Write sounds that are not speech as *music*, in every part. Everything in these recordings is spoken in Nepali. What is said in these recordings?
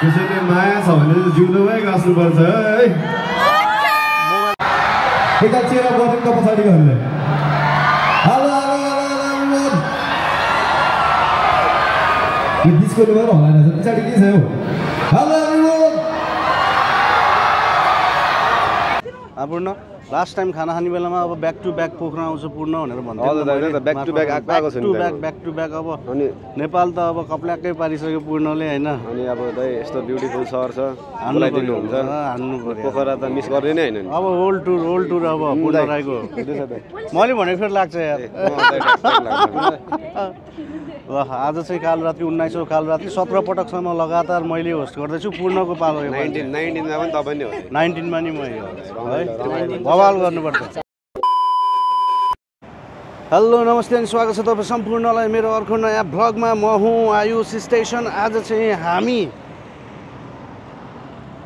त्यसैले माया छ भने जिउँदोमै गाँच्नुपर्छ है यता चेरा बटनको पछाडिकोहरूले hello hello hello hello everyone। यो बिचको लुगा पनि हल्लाइरहेछ पछाडि के छ हौ हेलो। पूर्ण लास्ट टाइम खाना खाने बेलामा अब ब्याक टु ब्याक पोखरा आउँछ पूर्ण भनेर भन्थ्यो। आएको- छ नि to. Back back to back अब अनि नेपाल त अब कप्ल्याकै पारिसक्यो पूर्णले होइन? अनि अब दाइ यस्तो ब्युटिफुल सहर छ। हान्नु हान्नु पर्यो। पोखरा त मिस गर्दै नै होइन? नि अब ओल्ड टुर ओल्ड टुर अब पूर्ण। राईको। मैले भनेको फेरि लाग्छ यार। *laughs* ल आज चाहिँ कालरात्रि उन्नाइसौँ कालरात्रि सत्र पटकसम्म लगातार मैले होस्ट गर्दैछु पूर्णको पालो नाइन्टिनमा पनि नै हो। नाइन्टिनमा नि मै हो। बवाल गर्नुपर्छ। हेलो नमस्ते अनि स्वागत छ तपाईँ सम्पूर्णलाई मेरो अर्को नयाँ भ्लगमा। म हुँ आयुष स्टेसन। आज चाहिँ हामी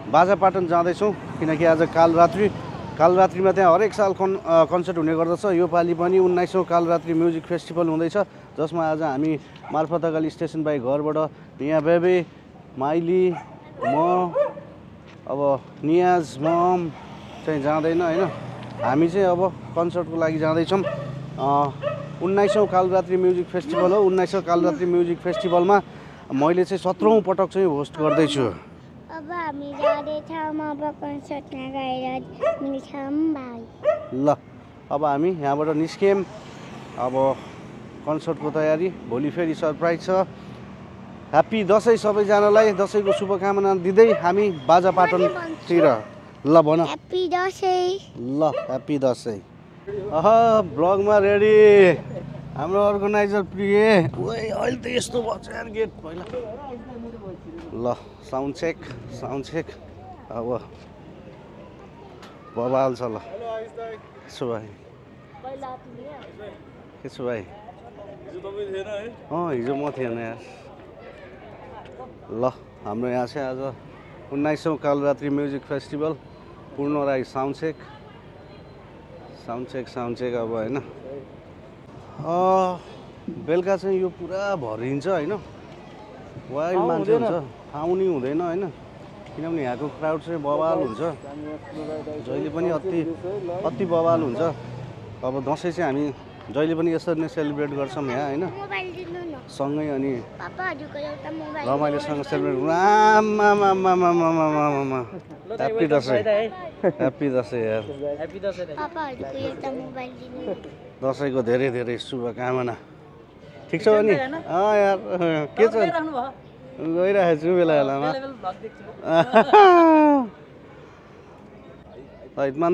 बाजापाटन जाँदैछौँ किनकि आज कालरात्रि। कालरात्रिमा त्यहाँ हरेक साल कन् कन्सर्ट हुने गर्दछ। यो पालि पनि उन्नाइसौँ कालरात्रि म्युजिक फेस्टिभल हुँदैछ। जसमा आज हामी मार्फत अगाडि स्टेसन बाई घरबाट यहाँ बेबे माइली म अब नियाज मम चाहिँ जाँदैन होइन? हामी चाहिँ अब कन्सर्टको लागि जाँदैछौँ। उन्नाइसौँ कालरात्रि म्युजिक फेस्टिभल हो। उन्नाइसौँ कालरात्रि म्युजिक फेस्टिभलमा मैले चाहिँ सत्रौँ पटक चाहिँ होस्ट गर्दैछु। अब हामी जाँदैछौँ ल अब हामी यहाँबाट निस्क्यौँ अब कन्सर्टको तयारी भोलि फेरि सरप्राइज छ। ह्याप्पी दसैँ सबैजनालाई दसैँको शुभकामना दिँदै हामी बाजापाटनतिर ल भन। ल ह्याप्पी दसैँ। अह ब्लगमा रेडी। हाम्रो अर्गनाइजर प्रिय। अहिले त यस्तो भएको छ यार गेट। पहिला। ल साउन्ड चेक साउन्ड चेक। अब बबाल छ ल। के छ भाइ के छ भाइ। अँ हिजो म थिएन यार। ल हाम्रो यहाँ चाहिँ आज उन्नाइसौँ Kalratri music festival Purna Rai sound check sound check sound check अब होइन। बेलुका चाहिँ यो पुरा भरिन्छ होइन। वाइल्ड मान्छे हुन्छ। ठाउँ नि हुँदैन होइन। किनभने यहाँको क्राउड चाहिँ बवाल हुन्छ। जहिले पनि अति अति बवाल हुन्छ। अब दसैँ चाहिँ हामी जहिले पनि यसरी नै सेलिब्रेट गर्छौँ यहाँ होइन? मोबाइल दिनु न। सँगै अनि पापाहरूको एउटा मोबाइल रमाइलोसँग सेलिब्रेट आमामामामामामामा ह्याप्पी दसैँ ह्याप्पी दसैँ यार। पापाहरूको एउटा मोबाइल दिनु। न। दसैँको धेरै धेरै शुभकामना। ठिक छ अनि? अँ यार के छ? गइरहेको छु बेला बेलामा।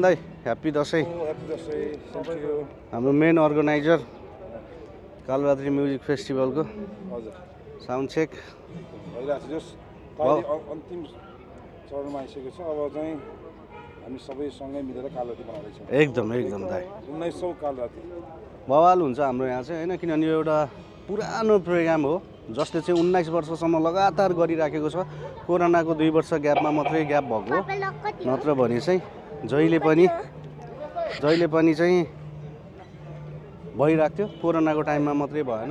दाई। ह्याप्पी दसैँ हाम्रो मेन अर्गनाइजर कालरात्रि म्युजिक फेस्टिभलको साउन्ड चेक अन्तिम चरणमा आइसकेको छ अब चाहिँ हामी सबै सँगै मिलेर कालराति बनाउँदैछौँ एकदम एकदम दाई। उन्नाइस सौ कालराति बवाल हुन्छ हाम्रो यहाँ चाहिँ होइन? किनभने यो एउटा पुरानो प्रोग्राम हो जसले चाहिँ उन्नाइस वर्षसम्म लगातार गरिराखेको छ। कोरोनाको दुई वर्ष ग्यापमा मात्रै ग्याप भएको? नत्र भने चाहिँ जहिले पनि जहिले पनि चाहिँ भइरहेको थियो कोरोनाको टाइममा मात्रै भएन।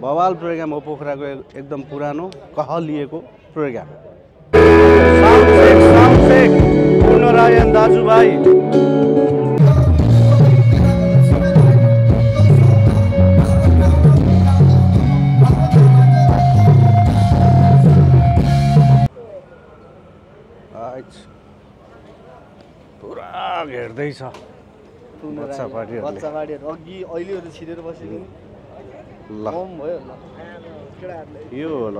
बवाल प्रोग्राम हो पोखराको एक- एकदम पुरानो कहलिएको programme. Sound check, sound check. Purna रायन दाजुभाइ। पुरा घेर्दैछ बच्चा पार्टीहरूले बच्चा बाडीहरू अघि अहिलेहरू छिरेर बसेको। ल। भयो यो ल।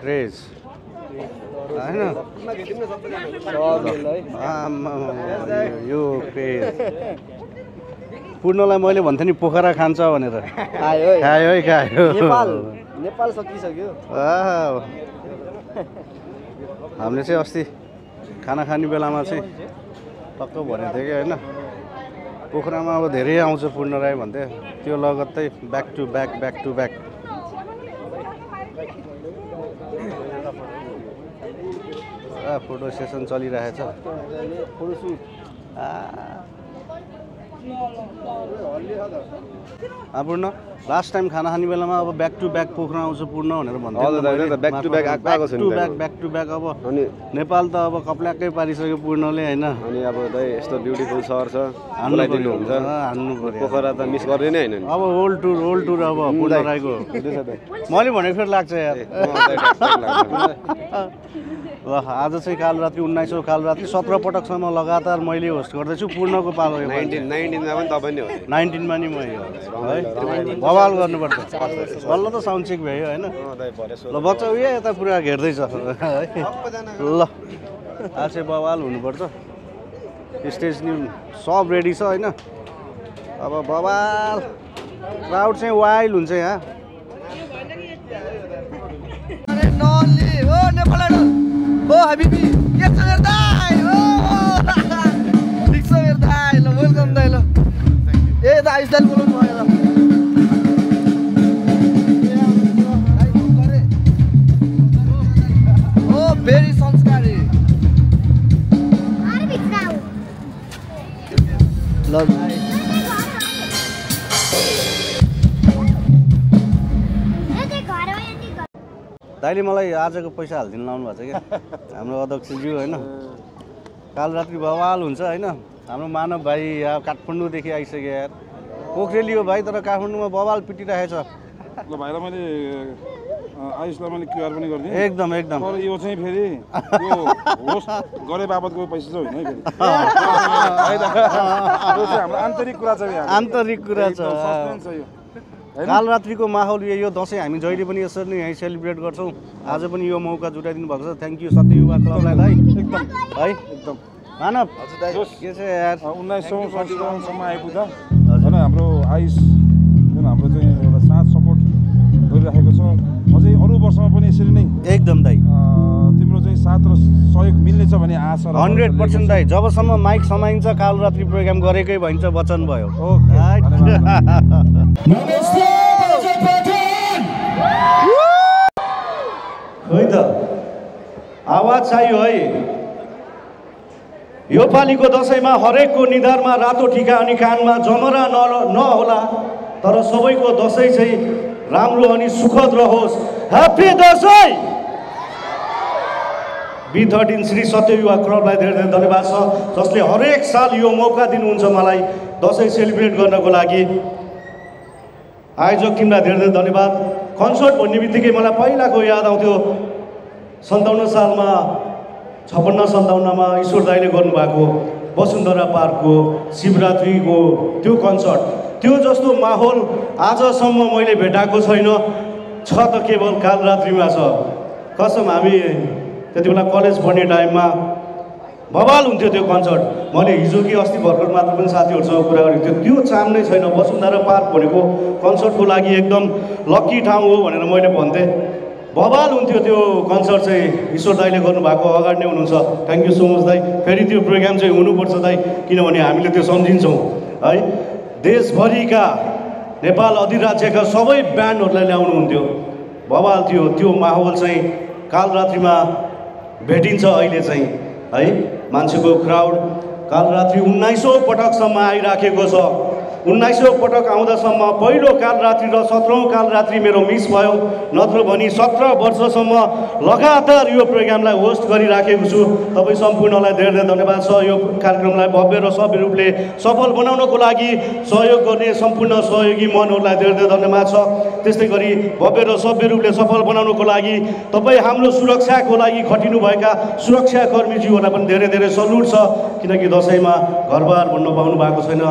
क्रेज। होइन? यो क्रेज। पूर्णलाई मैले भन्थेँ नि पोखरा खान्छ भनेर। आयो है। खायो है खायो। नेपाल। सकिसक्यो। हामीले चाहिँ अस्ति खाना खाने बेलामा चाहिँ टक्क भनेको थियो कि होइन? पोखरामा अब धेरै आउँछ पूर्ण राई भन्थ्यो त्यो लगत्तै back to back back to back photo session चलिरहेछ। पूर्ण लास्ट टाइम खाना खाने बेलामा अब ब्याक टु ब्याक पोख्न आउँछ पूर्ण भनेर भन्थ्यो back to back आएको- छ to. Back back to back अब अनि नेपाल त अब कप्ल्याकै पारिसक्यो पूर्णले होइन? अनि अब यस्तो ब्युटिफुल सहर छ हान्नु हुन्छ हान्नु पोखरा त मिस गर्ने नै होइन नि। अब ओल्ड टुर ओल्ड टुर अब पूर्ण। राईको। *laughs* मैले भनेको फेरि लाग्छ यार। ल *laughs* आज चाहिँ कालरात्रि उन्नाइसौँ कालरात्रि सत्र पटकसम्म लगातार मैले होस्ट गर्दैछु पूर्णको पालो नाइन्टिन नाइन्टिनमा पनि तपाईँ नै हो। नाइन्टिनमा नि म यो है बवाल गर्नुपर्छ। बल्ल त साउन्ड चेक भयो होइन। ल बच्चा उयो यता पुरा घेर्दैछ। है ल आज चाहिँ बवाल हुनुपर्छ। स्टेज नि सब रेडी छ होइन? अब बवाल क्राउड चाहिँ वाइल्ड हुन्छ यहाँ। अरे नले ओ नेपाल आइडल ओ हाबिबी वेलकम दाइ ल ए दाइ स्टाइल बोलाउनु भयो ल भेरी संस्कारी। दाइले मलाई आजको पैसा हालिदिनु लाउनु भएको छ क्या? *laughs* हाम्रो अध्यक्षज्यू होइन? कालरात्रि बवाल हुन्छ होइन? हाम्रो मानव भाइ यहाँ काठमाडौँदेखि आइसक्यो यार। पोखरेली हो भाइ तर काठमाडौँमा बवाल पिटिरहेछ। ल भाइलाई मैले आयुषलाई मैले क्युआर पनि गरिदिएँ। एकदम एकदम। तर यो चाहिँ फेरि यो होस्ट गरे बापतको पैसा चाहिँ होइन है *laughs* है हाम्रो आन्तरिक कुरा छ आन्तरिक कुरा छ? कालरात्रिको माहौल यो यो दसैँ हामी जहिले पनि यसरी नै यहीँ सेलिब्रेट गर्छौँ। आज पनि यो मौका जुटाइदिनु भएको छ। थ्याङ्क यू सत्य युवा क्लबलाई दाइ एकदम। है। एकदम। मानव। के छ यार उन्नाइसौँ संस्करणसम्म आइपुग्दा होइन हाम्रो आयुष जुन हाम्रो चाहिँ एउटा साथ सपोर्ट गरिराखेको छ अझै अरू वर्षमा पनि यसरी नै एकदम दाइ तिम्रो चाहिँ साथ र सहयोग मिल्नेछ भन्ने आशा हन्ड्रेड पर्सेन्ट दाइ जबसम्म माइक समाइन्छ कालरात्रि प्रोग्राम गरेकै भइन्छ वचन भयो। खै *laughs* त। आवाज चाहियो है। यो पालिको दसैँमा हरेकको निधारमा रातो टिका अनि कानमा जमरा न नहोला तर सबैको दसैँ चाहिँ राम्रो अनि सुखद रहोस्। Happy Dashain! B thirteen Shri Satya Yuva क्लबलाई धेरै धेरै धन्यवाद छ जसले हरेक साल यो मौका दिनुहुन्छ मलाई दसैँ सेलिब्रेट गर्नको लागि। आयोजक टिमलाई धेरै धेरै धन्यवाद। कन्सर्ट भन्ने बित्तिकै मलाई पहिलाको याद आउँथ्यो। सन्ताउन्न सालमा छप्पन्न सन्ताउन्नमा ईश्वर दाईले गर्नुभएको वसुन्धरा पार्कको शिवरात्रिको त्यो कन्सर्ट त्यो जस्तो माहौल आजसम्म मैले भेटाएको छैन। छ त केवल कालरात्रिमा छ। कसम हामी त्यति बेला कलेज पढ्ने टाइममा बवाल हुन्थ्यो त्यो कन्सर्ट मैले हिजो कि अस्ति भर्खर मात्र पनि साथीहरूसँग कुरा गरेको थियो त्यो चाम नै छैन। वसुन्धरा पार्क भनेको कन्सर्टको लागि एकदम लक्की ठाउँ हो भनेर मैले भन्थेँ। बवाल हुन्थ्यो त्यो कन्सर्ट चाहिँ ईश्वर दाईले गर्नुभएको अगाडि नै हुनुहुन्छ। थ्याङ्क यू सो मच दाई। फेरि त्यो प्रोग्राम चाहिँ हुनुपर्छ दाई किनभने हामीले त्यो सम्झिन्छौँ है। देशभरिका नेपाल अधिराज्यका सबै ब्यान्डहरूलाई ल्याउनुहुन्थ्यो बवाल थियो त्यो माहौल चाहिँ कालरात्रिमा भेटिन्छ अहिले चाहिँ है। मान्छेको क्राउड कालरात्रि उन्नाइसौँ पटकसम्म आइराखेको छ। उन्नाइसौँ पटक आउँदासम्म पहिलो कालरात्रि र सत्रौँ कालरात्रि मेरो मिस भयो। नत्र भने सत्र वर्षसम्म लगातार यो प्रोग्रामलाई होस्ट गरिराखेको छु। तपाईँ सम्पूर्णलाई धेरै धेरै धन्यवाद। छ यो कार्यक्रमलाई भव्य र सभ्य रूपले सफल बनाउनको लागि सहयोग गर्ने सम्पूर्ण सहयोगी मनहरूलाई धेरै धेरै धन्यवाद छ। त्यस्तै गरी भव्य र सभ्य रूपले सफल बनाउनको लागि तपाईँ हाम्रो सुरक्षाको लागि खटिनुभएका सुरक्षाकर्मीज्यूहरूलाई पनि धेरै धेरै सल्युट छ। किनकि दसैँमा घरबार भन्नु पाउनु भएको छैन।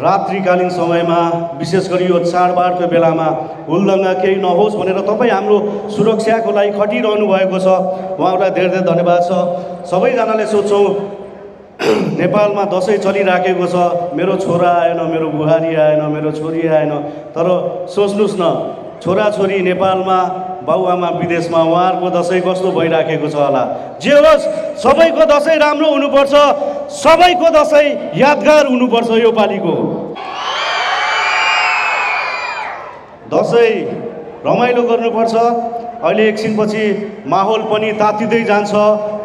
रात्रिकालीन समयमा विशेष गरी यो चाडबाडको बेलामा हुलदङ्गा केही नहोस् भनेर तपाईँ हाम्रो सुरक्षाको लागि खटिरहनु भएको छ। उहाँहरूलाई धेरै धेरै धन्यवाद छ। सबैजनाले सोध्छौँ *clears throat* नेपालमा दसैँ चलिराखेको छ। मेरो छोरा आएन मेरो बुहारी आएन मेरो छोरी आएन। तर सोच्नुहोस् न छोराछोरी नेपालमा बाउआमा विदेशमा उहाँहरूको दसैँ कस्तो भइराखेको छ होला। जे होस् सबैको दसैँ राम्रो हुनुपर्छ सबैको दसैँ यादगार हुनुपर्छ यो पालिको। दसैँ रमाइलो गर्नुपर्छ। अहिले एकछिनपछि माहौल पनि तातिँदै जान्छ।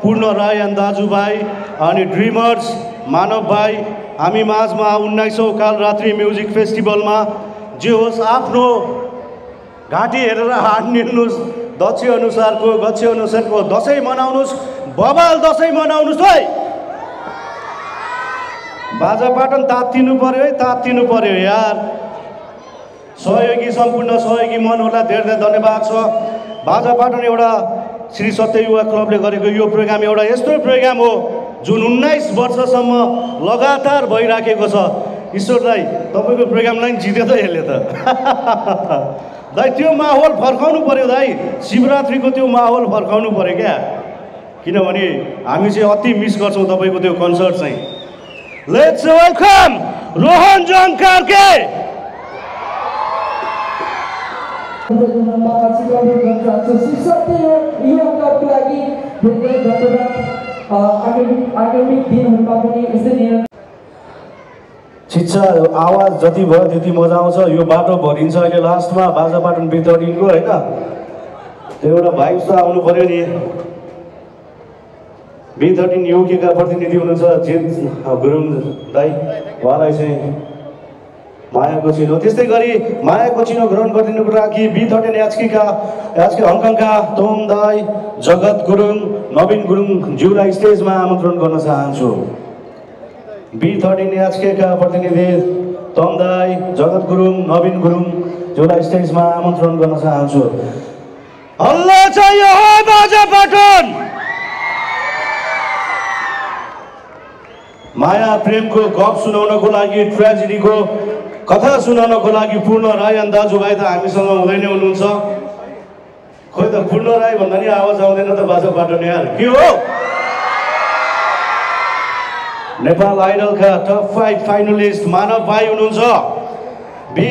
पूर्ण राई अनि दाजुभाइ अनि ड्रिमर्स मानव भाइ हामी माझमा उन्नाइसौँ काल रात्रि म्युजिक फेस्टिभलमा जे होस् आफ्नो घाँटी हेरेर दक्ष अनुसारको गच्छ अनुसारको दसैँ मनाउनुहोस् बबाल दसैँ मनाउनुहोस् है। बाजा पाटन तात्तिनु पर्यो है तात्तिनु पर्यो यार। सहयोगी सम्पूर्ण सहयोगी मनहरूलाई धेरै धेरै धन्यवाद छ। बाजा पाटन एउटा श्री सत्य युवा क्लबले गरेको यो प्रोग्राम एउटा यस्तो प्रोग्राम हो जुन उन्नाइस वर्षसम्म लगातार भइराखेको छ। ईश्वर दाई तपाईँको प्रोग्रामलाई जित्यो त यसले त। *laughs* दाई त्यो माहौल फर्काउनु पऱ्यो दाई शिवरात्रिको त्यो माहौल फर्काउनु पऱ्यो क्या। किनभने हामी चाहिँ अति मिस गर्छौँ तपाईँको त्यो कन्सर्ट चाहिँ। Let's welcome Rohan Jang Karki. शिक्षा आवाज जति भयो त्यति मजा आउँछ यो बाटो भरिन्छ। अहिले लास्टमा बाजा पाटन बितरिनको होइन? त्यो एउटा भाइब्स त आउनु पऱ्यो नि। बी थर्टिन युकेका प्रतिनिधि हुनुहुन्छ जेत गुरुङ दाई उहाँलाई चाहिँ मायाको चिनो। त्यस्तै गरी मायाको चिनो ग्रहण गरिदिनुको लागि बी थर्टिन याचकीका याचकी हङकङका तोम दाई जगत गुरुङ नवीन गुरुङ ज्यूलाई स्टेजमा आमन्त्रण गर्न चाहन्छु। बी थर्टिन याचकेका प्रतिनिधि तम दाई जगत गुरुङ नवीन गुरुङ ज्यूलाई स्टेजमा आमन्त्रण गर्न चाहन्छु हल्ला पाटन माया प्रेमको गफ सुनाउनको लागि ट्रेजेडीको कथा सुनाउनको लागि पूर्ण राई अनि दाजुभाइ त हामीसँग हुँदै नै हुनुहुन्छ खोइ त पूर्ण राई भन्दा नि आवाज आउँदैन त बाजा पाटन यार के हो नेपाल आइडलका टप फाइभ फाइनलिस्ट मानव भाइ हुनुहुन्छ। बी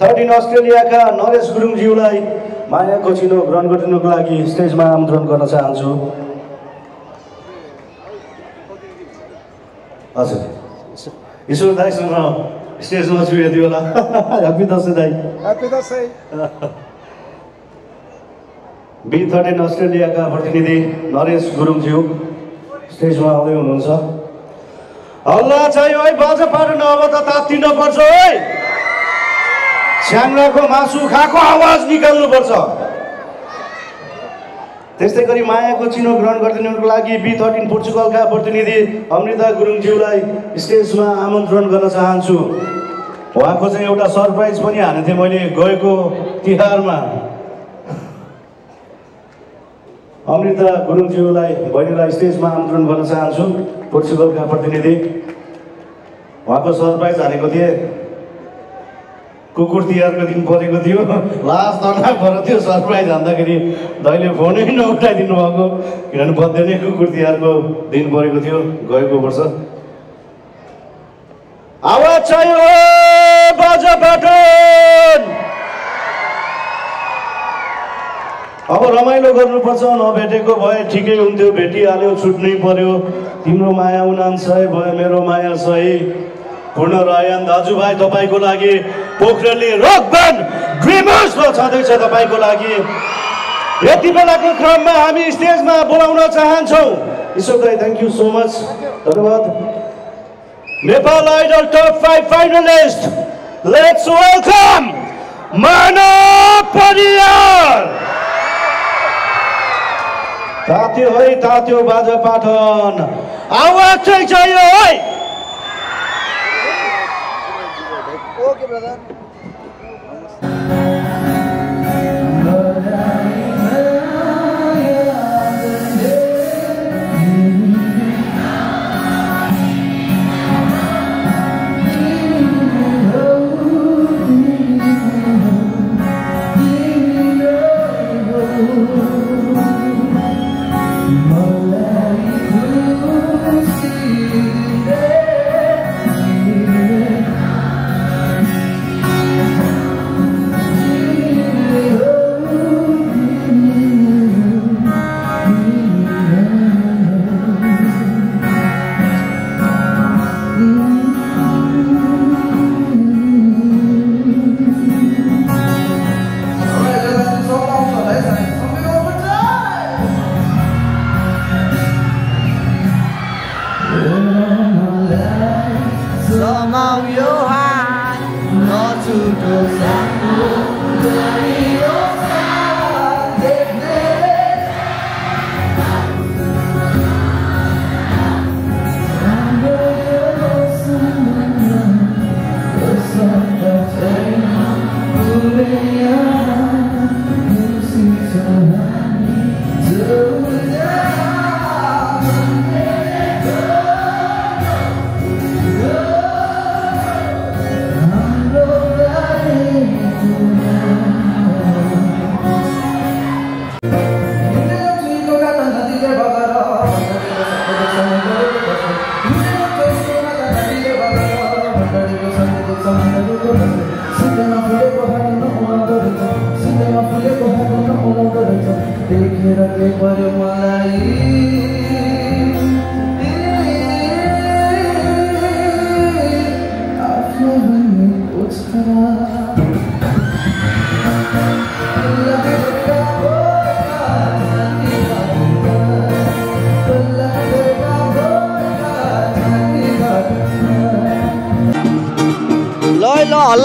थर्टिन अस्ट्रेलियाका नरेश गुरुङज्यूलाई मायाको चिनो ग्रहण गरिदिनुको लागि स्टेजमा आमन्त्रण गर्न चाहन्छु। हजुर। ईश्वर दाईसँग स्टेजमा छु यति बेला। *laughs* ह्याप्पी दसैँ दाई। ह्याप्पी दसैँ *laughs* बी थर्टिन अस्ट्रेलियाका प्रतिनिधि नरेश गुरुङज्यू स्टेजमा आउँदै हुनुहुन्छ। हल्ला चाहियो है बाजा पार्न अब त तात्तिन पर्छ है छ्याङ्राको मासु खाएको आवाज निकाल्नुपर्छ त्यस्तै गरी मायाको चिनो ग्रहण गरिदिनुको लागि बी थर्टिन पोर्चुगलका प्रतिनिधि अमृता गुरुङज्यूलाई स्टेजमा आमन्त्रण गर्न चाहन्छु उहाँको चाहिँ एउटा सरप्राइज पनि हानेको थिएँ मैले गएको तिहारमा अमृता गुरुङज्यूलाई बहिनीलाई स्टेजमा आमन्त्रण गर्न चाहन्छु। पोर्चुगलका प्रतिनिधि उहाँको सरप्राइज हानेको थिएँ। कुकुर तिहारको दिन परेको थियो। लास्ट तनाव परेको थियो। सरप्राइज हान्दाखेरि दैले फोनै नउठाइदिनु भएको। किनभने बर्थडे नै कुकुर तिहारको दिन परेको थियो। गएको वर्ष। आवाज चाहियो बाजा पाटन अब रमाइलो गर्नुपर्छ नभेटेको भए ठिकै हुन्थ्यो भेटिहाल्यो छुट्नै पर्यो। तिम्रो माया उनान भयो मेरो माया सही पूर्ण रायन दाजुभाइ तपाईँको लागि पोखरेलले ड्रिमर्समा छँदैछ तपाईँको लागि। यति बेलाको क्रममा हामी स्टेजमा बोलाउन चाहन्छौँ। ईश्वर दाई थ्याङ्क यू सो मच धन्यवाद। Nepal idol top five finalist let's welcome Manav Pariyar. तात्यो है तात्यो बाजा पाठन। आवाज चाहिँ चाहियो है। Okay brother?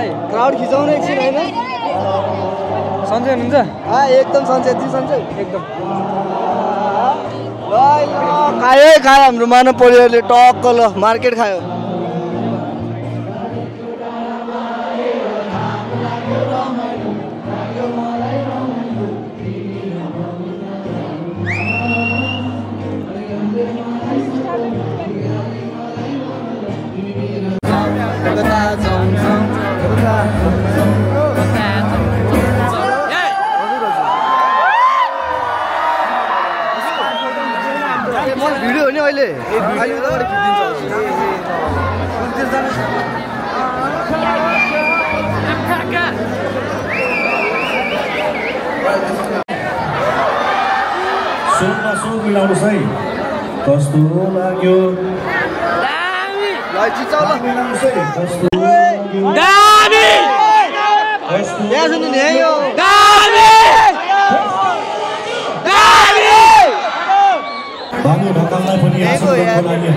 क्राउड खिच्ने भाइ क्राउड खिचाउनु एकछिन होइन? सन्चै हुनुहुन्छ? आ एकदम सन्चै ती सन्चै। एकदम। खायो है खायो हाम्रो मानव परिवारले टक्क ल मार्केट खायो। अहिले अहिले उताबाट खिचिदिन्छ सुनमा सुन मिलाउनुहोस् है कस्तो लाग्यो ल चिचाउ ल मिलाउनुहोस् है कस्तो लाग्यो कस्तो यहाँ सुन्नु नि है यो भानु ढकाललाई पनि आसन गर्नको लागि हार्दिक अनुरोध गर्दछु यो आवाज चाहिन्छ बाजा बाजा एराउन्ड फोर्टी समथिङ गरी त्यस्तै गरी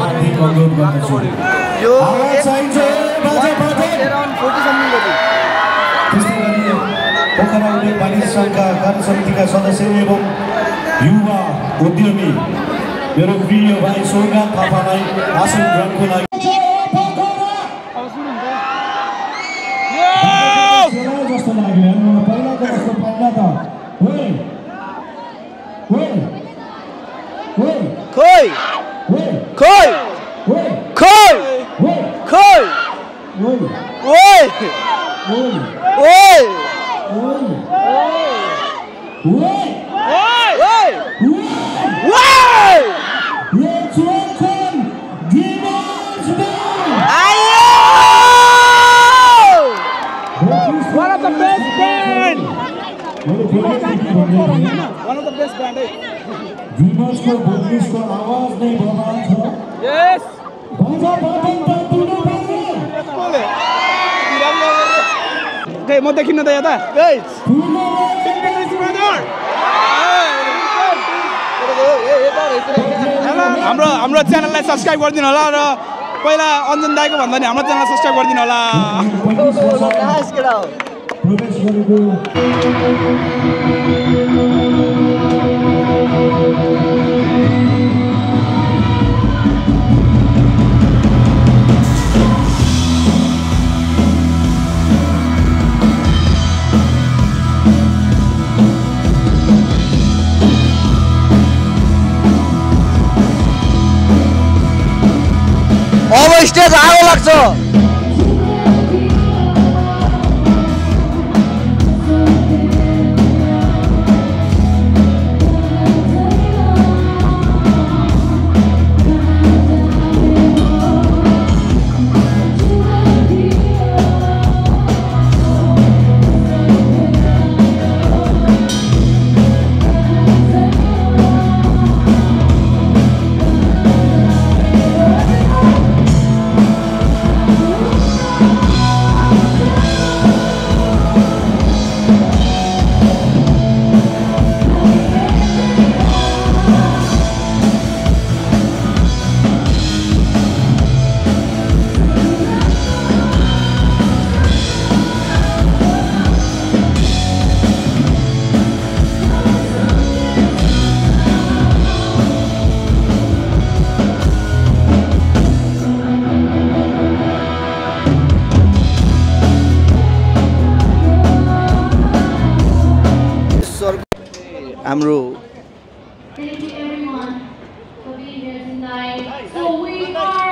पोखरा उद्योग वाणिज्य सङ्घका कार्य समितिका सदस्य एवं युवा उद्यमी मेरो प्रिय भाइ सोमनाथ थापालाई आसन ग्रहणको लागि। जस्तो लाग्यो। पहिलाको जस्तो पहिला त सब्सक्राइब गरिदिनु होला र पहिला अञ्जन दाईको भन्दा नि हाम्रो च्यानललाई सब्सक्राइब गरिदिनु होला। स्टेज आगो लाग्छ। tonight. So we are.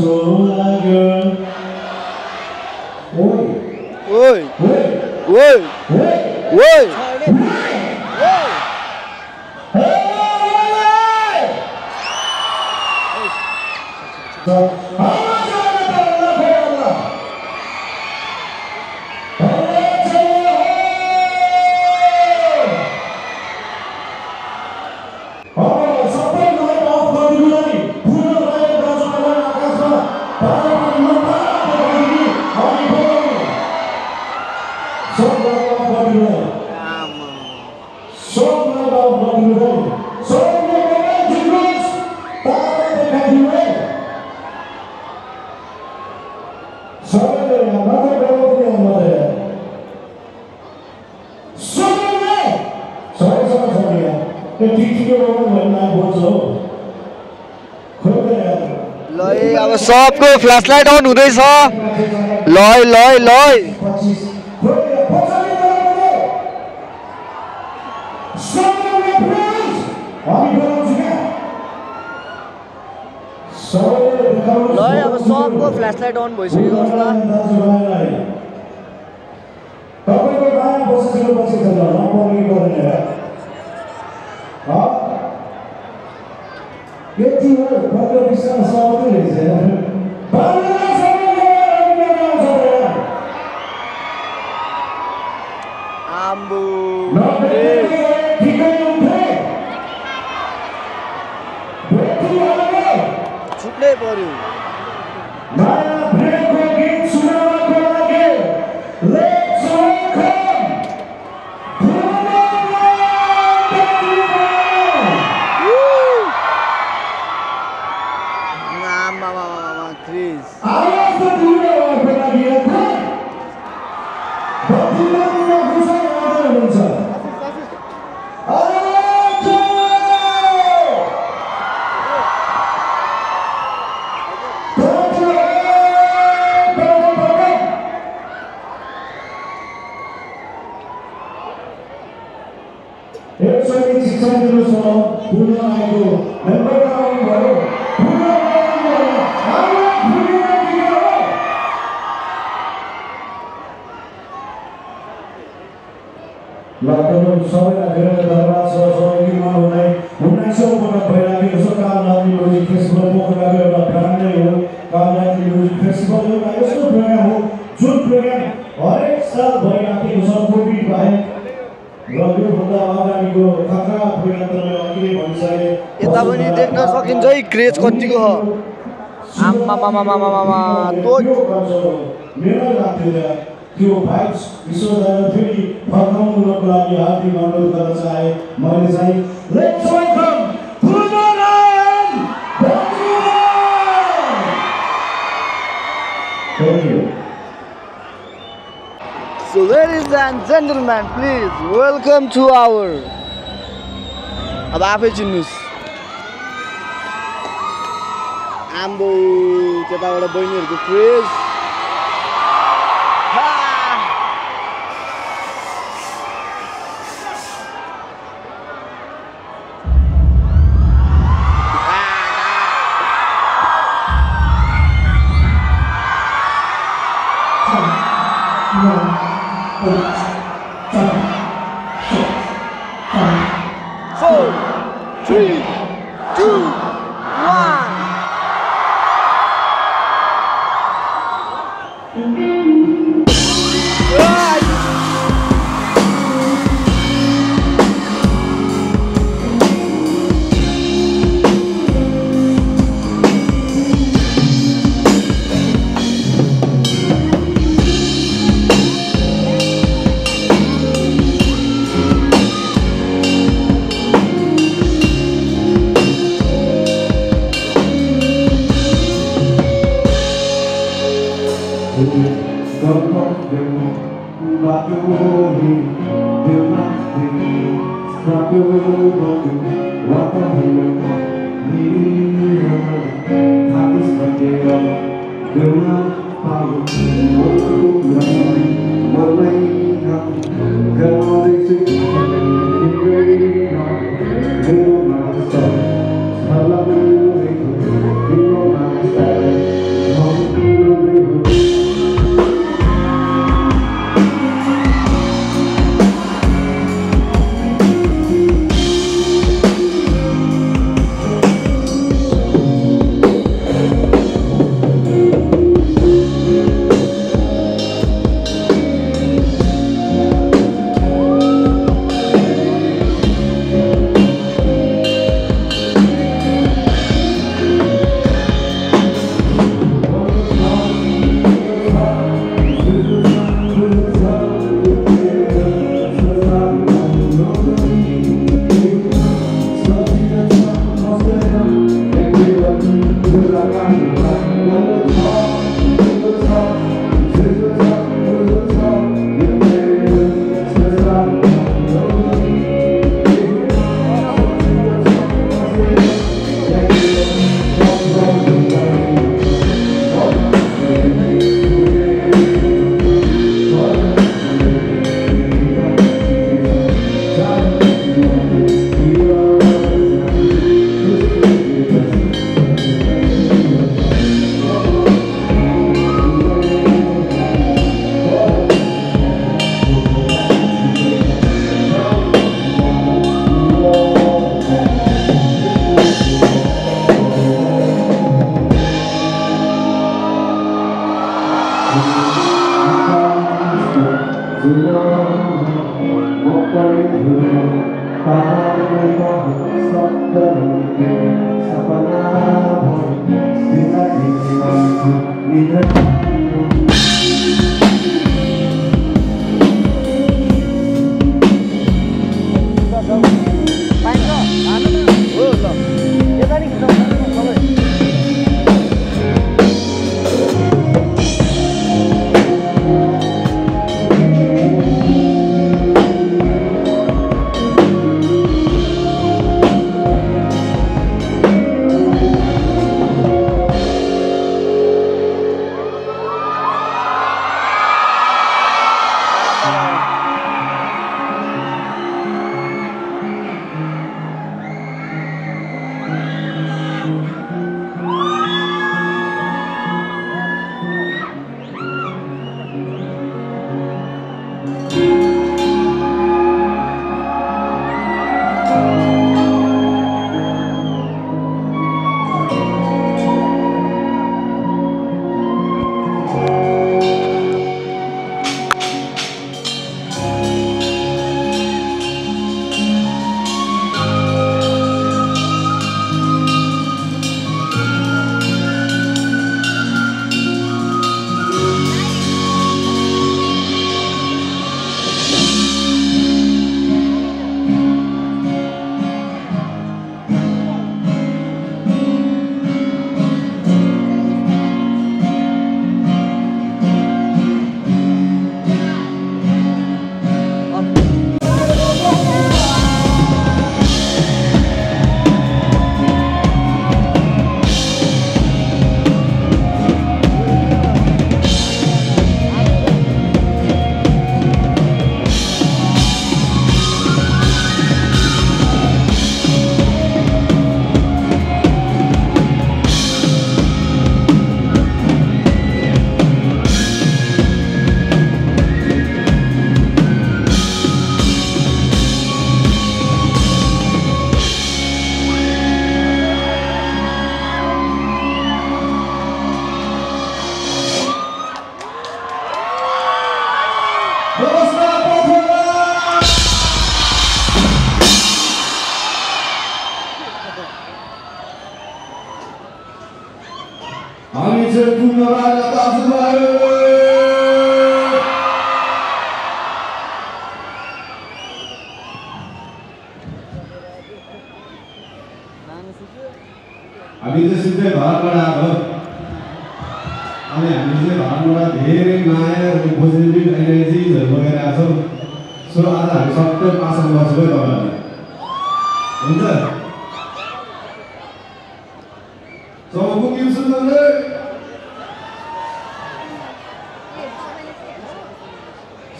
Lord. सबको फ्ल्यास लाइट अन हुँदैछ। लय लय लय। ल अब सबको फ्ल्यास लाइट अन भइसक्यो होला Deus casal beleza. आमा तो मेरो साथीलाई त्यो भाइब्स विश्वलाई फेरि फर्काउनुको लागि हार्दिक अनुरोध गर्न चाहे मैले चाहिँ let's welcome Thank you. So ladies and gentlemen, please welcome to our अब आफै चिन्नुहोस् आम्बो त्यताबाट बहिनीहरूको craze stop your worry, do nothing, stop your worry, what the hell, need you, have this fucking up, not follow.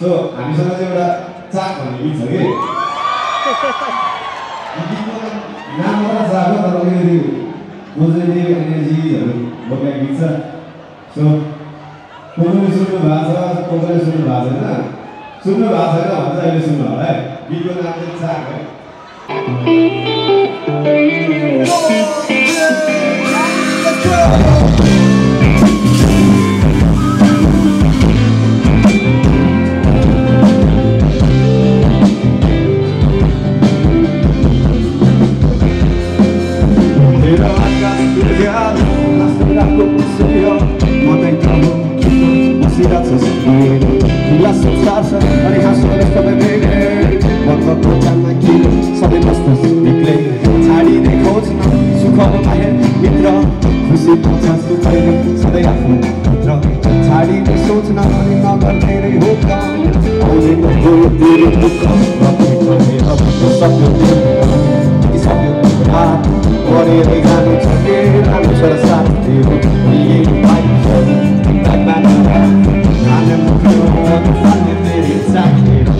So हामीसँग चाहिँ एउटा चाक भन्ने गीत छ कि गीतको नाम मात्र चाक हो तर अलिकति पोजिटिभ एनर्जीहरू बोकेको गीत छ सो सुन्नु भएको छ को पनि सुन्नु भएको छैन सुन्नु भएको छैन भने चाहिँ अहिले सुन्नु होला है गीतको नाम चाहिँ चाक है Pero conclusión Montei trampo, masih rasa sendiri Gila संसार अनि हाँसोले सबै बेगे मतलब कोचामा किलो सबै मस्त निक्ले छाडिने खोज्न सुखमा बाहिर भित्र खुसी पाउँछ सुखैले सधैँ आफ्नो भित्र छाडिने सोच्न अनि नगर धेरै हो काम आउँदैन गयो तेरो दुःख रक्तले अब सक्यो तिमी सक्यो हात परेरै जानु छ के राम्रो छ र साथ दियो यही पाइ आनन्द फल्ने तेरो चाखेर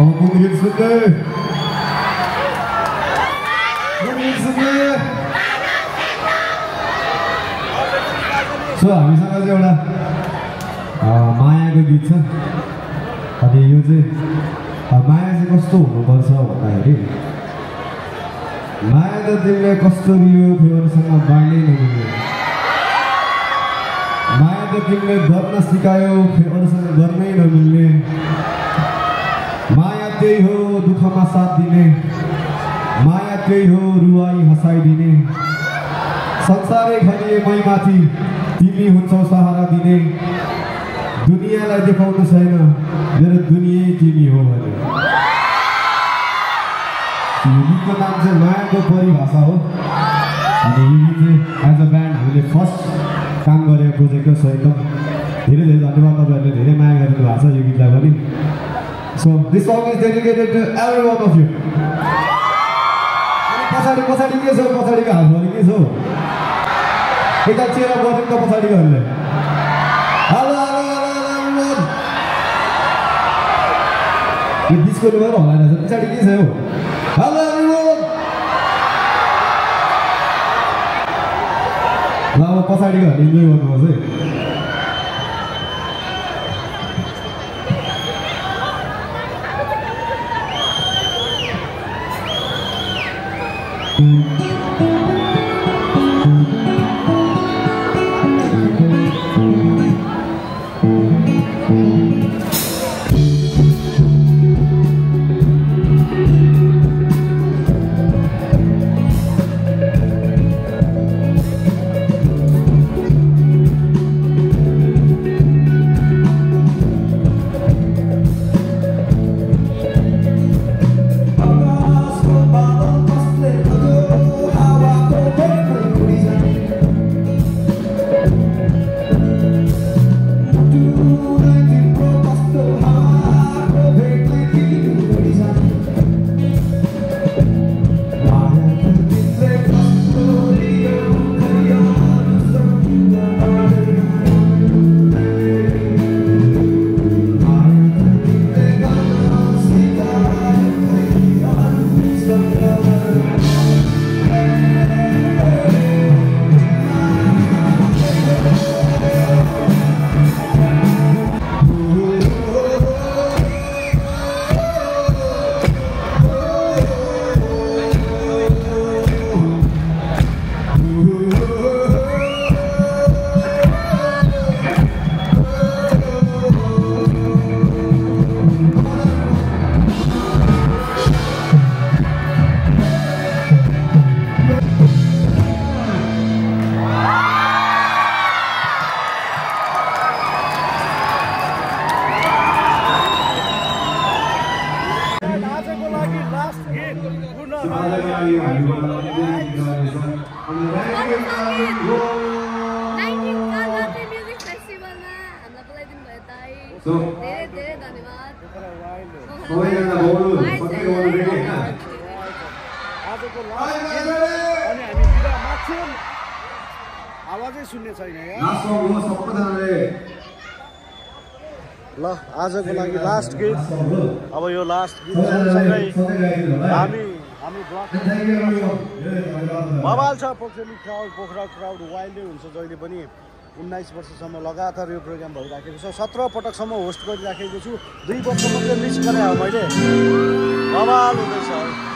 अब कुमुदिन सुन्दै कुमुदिन सुन्दै सो हामीसँग चाहिँ एउटा मायाको गीत छ अनि यो चाहिँ माया चाहिँ कस्तो हुनुपर्छ भन्दाखेरि माया त तिमीले कस्तो रियो फेवरसँग बाँड्नै नमिल्ने माया त तिमीले गर्न सिकायो फेवरसँग गर्नै नमिल्ने त्यही हो दुःखमा साथ दिने माया त्यही हो रुवाई हँसाइदिने संसारै खनिए मै माथि तिमी हुन्छौ सहारा दिने दुनियाँलाई देखाउनु छैन मेरो दुनियाँ तिमी हो भने यो गीतको नाम चाहिँ मायाको परिभाषा हो अनि यो चाहिँ एज अ ब्यान्ड हामीले फर्स्ट काम गरेको प्रोजेक्ट हो सो एकदम धेरै धेरै धन्यवाद तपाईँहरूले धेरै माया गरिदिनु भएको छ यो गीतलाई पनि so this song is dedicated to every one of you पछाडि पछाडि के छ? पछाडिको हातभरि के छ? यता चेरा गरिदिनु त पछाडिकोहरूले हेलो हेलो हेलो. यो बिचको लुगा र हलाइरहेछ पछाडि के छ हौ हेलो. ल अब पछाडिकोहरूले इन्जोय गर्नुहोस् है म्युजिक लास्ट गीत अब यो लास्ट गीत सँगसँगै। हामी तपाईँलाई। बवाल छ पोखरेली क्राउड पोखरा क्राउड वाइल्डै हुन्छ जहिले पनि उन्नाइस वर्षसम्म लगातार यो प्रोग्राम भइराखेको छ। सत्र पटकसम्म होस्ट गरिराखेको छु। दुई वर्ष मात्रै मिस गरेँ मैले। बवाल हुँदैछ।